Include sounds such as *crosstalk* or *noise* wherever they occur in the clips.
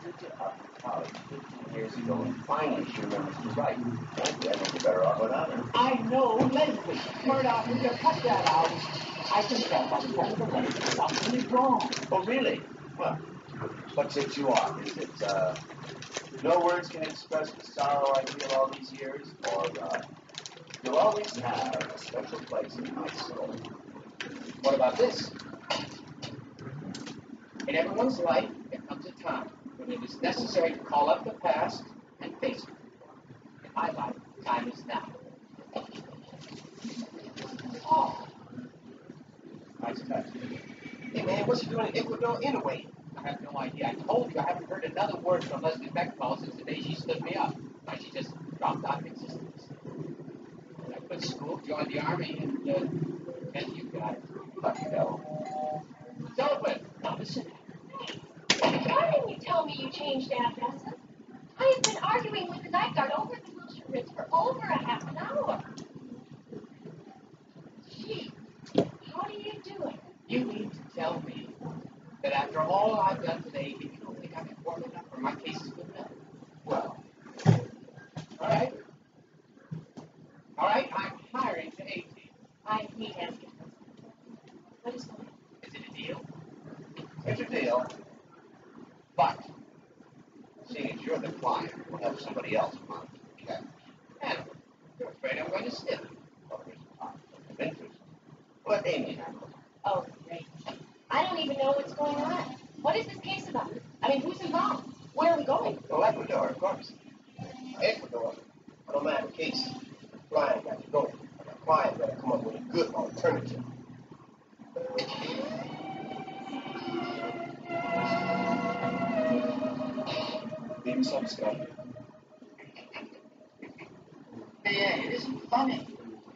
stood you up in college 15 years ago, she remembers to write. Frankly, I think you're better off without her. I know, Leslie. Murdock, cut that out. I can tell by the tone of the that something is wrong. Oh, really? Well, what takes you off? Is it, uh, no words can express the sorrow I feel all these years, or, uh, you'll always have a special place in my soul? What about this? In everyone's life, there comes a time when it is necessary to call up the past and face it. In my life, time is now. Oh. Nice touch. Hey man, what's she doing in Ecuador anyway? I have no idea. I told you I haven't heard another word from Leslie Beckfall since the day she stood me up. Why she just dropped out of existence. I quit school, joined the army, and uh, met you guys. Lucky devil. It's over. Now listen. Why didn't you tell me you changed addresses? I have been arguing with the night guard over the Wilshire Ritz for over a half an hour. Gee, how do you do it? You mean to tell me that after all I've done today, you don't think I'm important enough for my case is good enough? Well, All right. All right, I'm hiring to A-Team. I hate asking. What is going on? Is it a deal? here's your deal. But, seeing as you're the client, we'll have somebody else monitor the cash. And you're afraid I'm going to steal it. Well, there's a conflict of interest. Let Amy handle it. Oh, great. I don't even know what's going on. What is this case about? I mean, who's involved? Where are we going? Well, Ecuador, of course. Ecuador? I don't mind the case. The client got to go. The client better come up with a good alternative. Leave us up, Scott. Yeah, it isn't funny.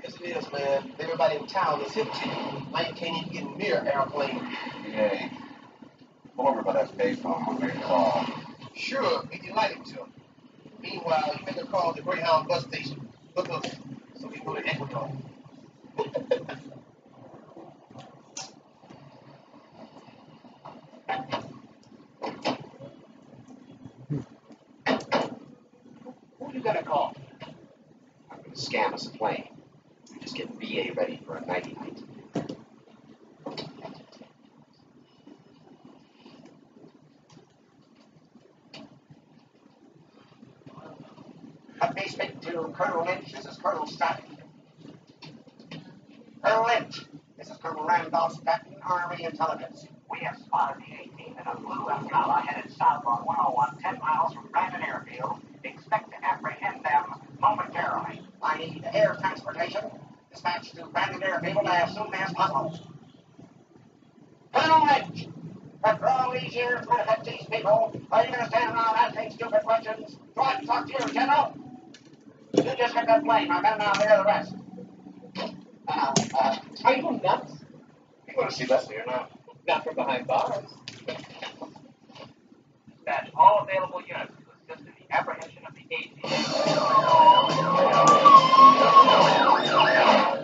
Yes, it is, man. Everybody in town is hip to you. Now you can't even get near an airplane. Hey, come over by that payphone. I'll make a call. Sure, be delighted to. Meanwhile, you make a call to the Greyhound bus station. Us, so we go to you gonna call? I'm going to scam us a plane. We're just getting BA ready for a nighty night. Me speak to Colonel Lynch. This is Colonel Stratton. Colonel Lynch, this is Colonel Randolph Stratton, Army Intelligence. We have spotted the A-Team in a blue umbrella headed south on 101, 10 miles from Brandon Airfield. Expect to apprehend them momentarily. I need air transportation dispatched to Brandon Airfield as soon as possible. Colonel Lynch, after all these years with these people, are you going to stand around asking stupid questions? Do I talk to you, General? You just hit that plane. I better now hear the rest. Uh, uh, are you nuts? You want to see Leslie or not? Not from behind bars. Dispatch all available units to assist in the apprehension of the A-Team.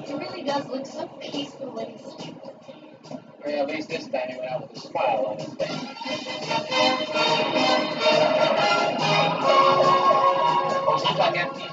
He really does look so peaceful he's speaking. Well, at least this time went out with a smile on his face. Seems like MP's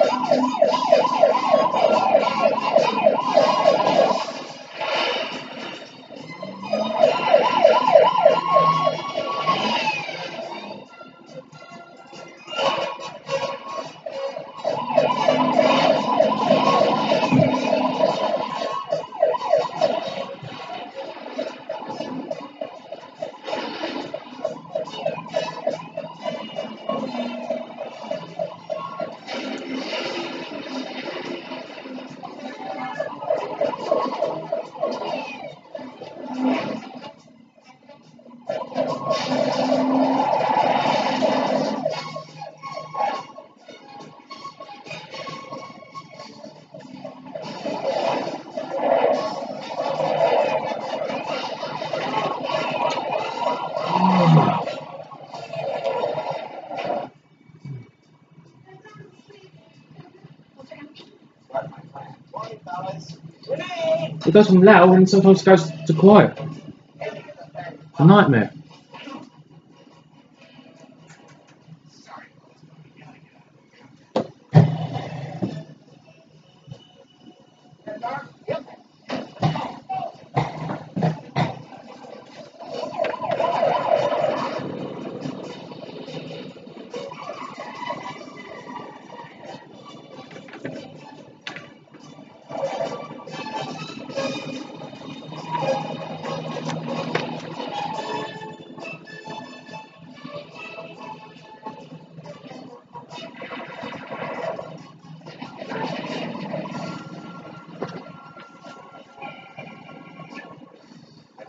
It goes from loud and sometimes goes to quiet. A nightmare.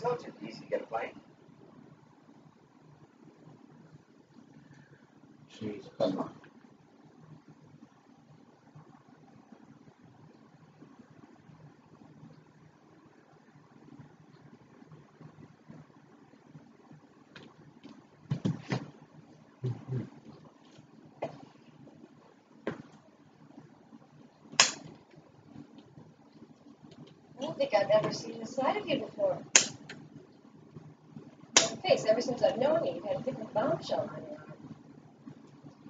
I told you, easy to get a plane. Jeez, come on. I don't think I've ever seen this side of you before. Face, ever since I've known you, you've had a different bombshell on your arm.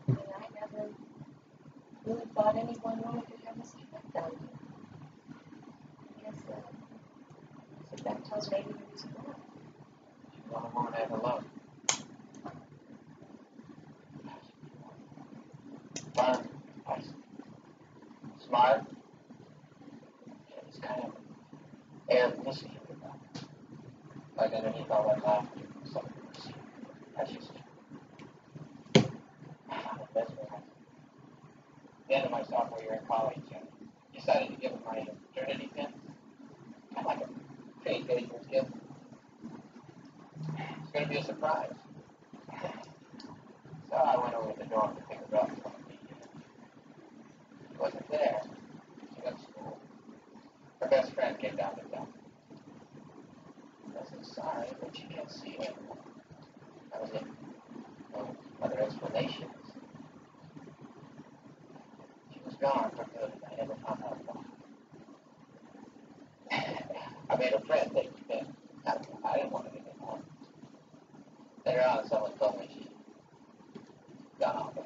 And I never really thought any one woman could have this effect on you. I guess, uh, so that tells maybe the reason why. She's the only woman I ever loved. Fun, nice, smart. Had kind of air of mystery. Like underneath all that laughter, I found it mesmerizing. The end of my sophomore year in college, I decided to give my fraternity pin. Kind of like a creativity gift. It's going to be a surprise. So I went over to the dorm Wow.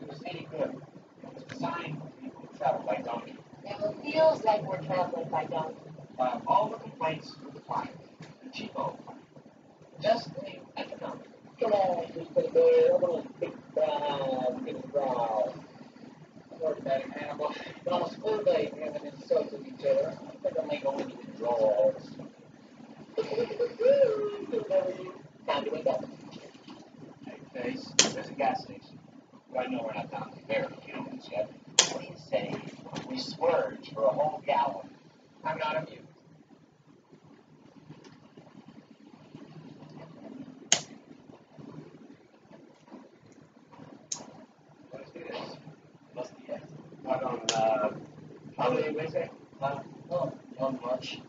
Do us any good. It's designed for people travel by donkey. It feels like we're traveling by donkey. File all the complaints the client. The cheapo. Just think economic. Come on, Mr. Bear. I'm gonna big brown, big brown. Sorry, Daddy Hannibal. But on a school day, each other. I think I may go into the drawers. Time to wake up. Hey, Face, there's a gas station. Well, I know we're not down to there, but you don't know this yet. What do you say? We splurge for a whole gallon. I'm not amused. Let's do this. Let's do this. Out on, uh, how many Wednesday? Uh, Oh, not much.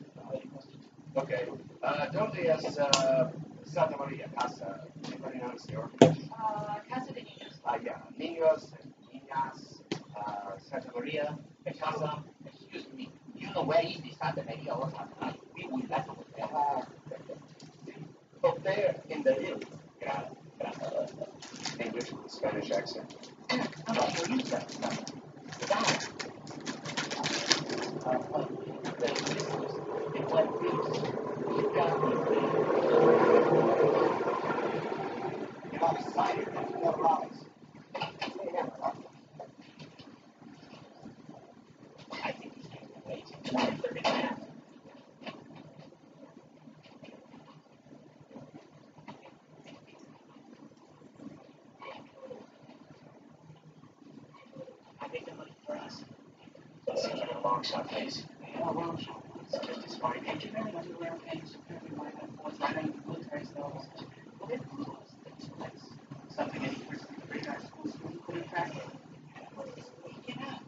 okay. Uh, ¿dónde es, uh, Santa Maria, Casa? Anybody know the store? Uh, Casa de Niños. Ah, yeah. Niños, niñas, uh, Santa Maria, Casa. Excuse me. You know where is the Santa Maria or Santa We will to go there. Ah, Up there in the hill. It. It. English with Spanish accent. *coughs* You something. The guy. Uh, uh, the sisters, the white beast. You got me there. Get on the side here, that's four dollars. I think he's getting away to 20, 30 minutes. I think place. Yeah, a wrong shop. It's just as you remember under the military? Well, it was place. Something any person in the radar school couldn't up?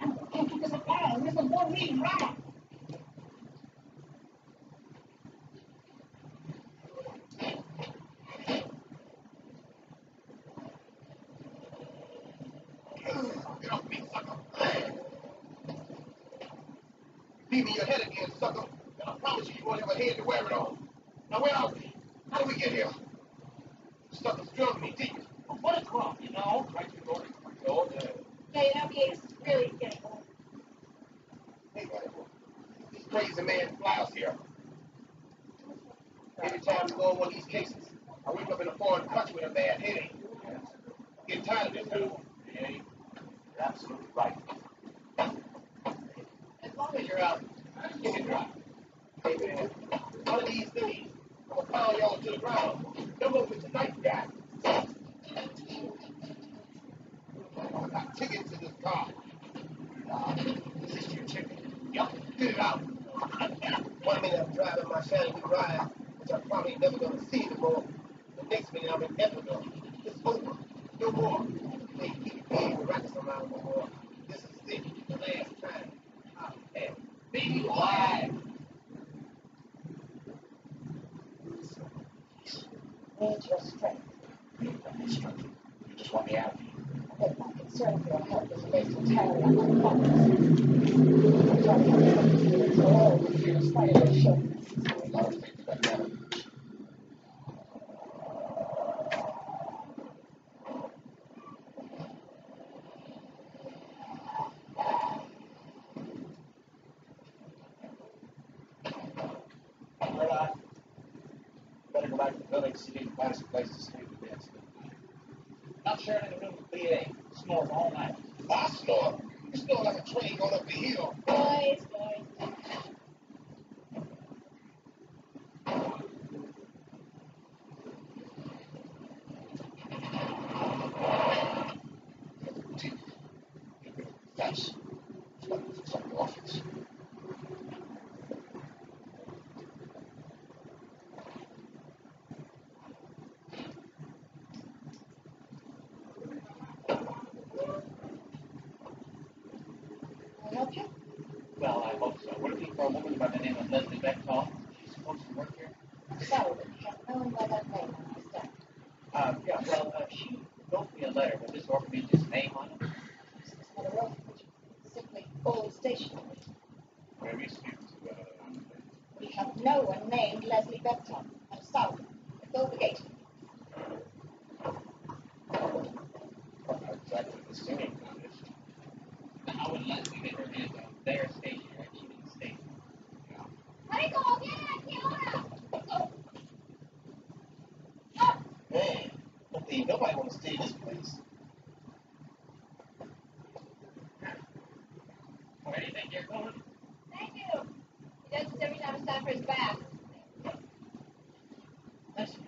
I'm going to the ball. This is one meeting, right? Leave me your head again, sucker. And I promise you, you won't have a head to wear it on. Now, where are we? How do we get here? You suckers drug me, didn't you? What is wrong? You know, right to go to go to Yeah, you know, Gator, this is really getting old. Hey, man, this crazy man flies here. Every time we go on one of these cases, I wake up in a foreign country with a bad headache. I'm getting tired of this dude. Yeah, you're absolutely right. You're out, drive. Hey, man, one of these y'all to the ground. Guy. I got tickets in this car. This is your. Yup, get it out. One minute I'm driving my shiny new ride, which I'm probably never gonna see anymore. The next minute I'm Ecuador. It's over. No more. They keep paying the around no more. This is it. The last time. Be quiet. Need your strength. You just want me out of here. But my concern for your health is based entirely on my thoughts. I'm trying to you of your shortness. Red Eye, better go back to the village, see if you can find us a place to sleep with this. Not sharing in the room with BA. Snores all night. I snore. You snore like a train going up the hill. Boys, boys. That's some office. Can I help you? Well, I hope so. We're looking for a woman by the name of Leslie Beckton. She's supposed to work here. I'm sorry, but we have no one by that name on my staff. Uh, yeah, well, uh, she wrote me a letter with this orphanage's name on it. This is not a orphanage. It's simply old stationery. Maybe speak to, uh, We have no one named Leslie Beckton. I'm sorry. Go the gate. not exactly the singing contest. How would Leslie get her hands on their stationery if she didn't stay? Rico, viene aquí ahora. Oh, Man, don't think nobody want to stay in this place. Where do you think you're going? thank you. He does this every time it's time for his bath. Leslie.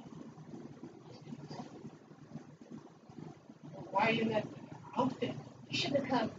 You in that outfit? You shouldn't have come.